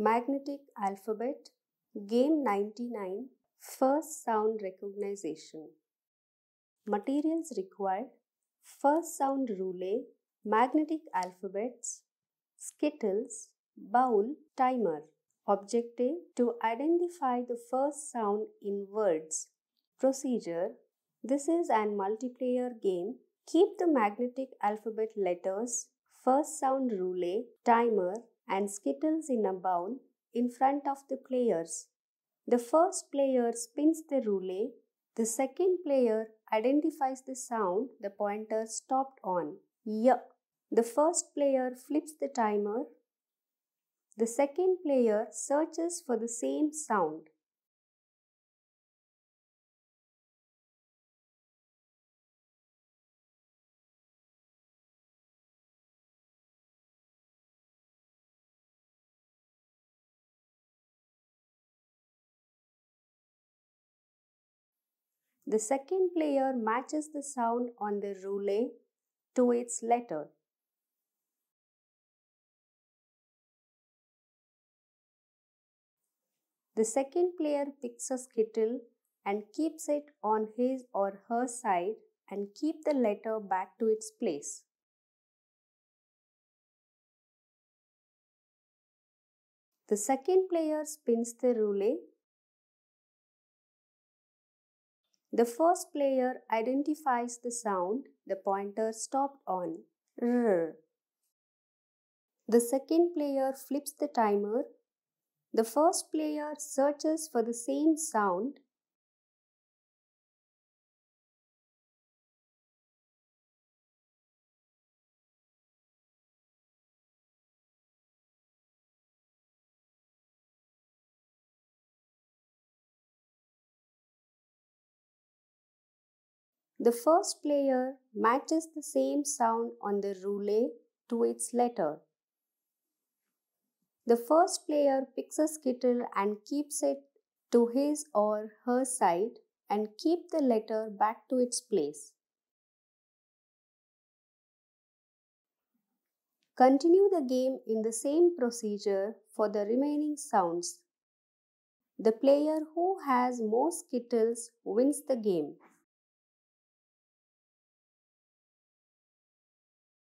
Magnetic Alphabet Game 99 First Sound Recognition Materials required First Sound Roulette Magnetic Alphabets Skittles Bowl Timer Objective to identify the first sound in words. Procedure This is an multiplayer game. Keep the magnetic alphabet letters, first sound roulette, timer, and skittles in a bowl in front of the players. The first player spins the roulette. The second player identifies the sound the pointer stopped on. Y. The first player flips the timer the second player searches for the same sound. The second player matches the sound on the roulette to its letter. The second player picks a skittle and keeps it on his or her side and keep the letter back to its place. The second player spins the roulette. The first player identifies the sound the pointer stopped on. R. The second player flips the timer the first player searches for the same sound The first player matches the same sound on the roulette to its letter. The first player picks a skittle and keeps it to his or her side and keep the letter back to its place. Continue the game in the same procedure for the remaining sounds. The player who has more skittles wins the game.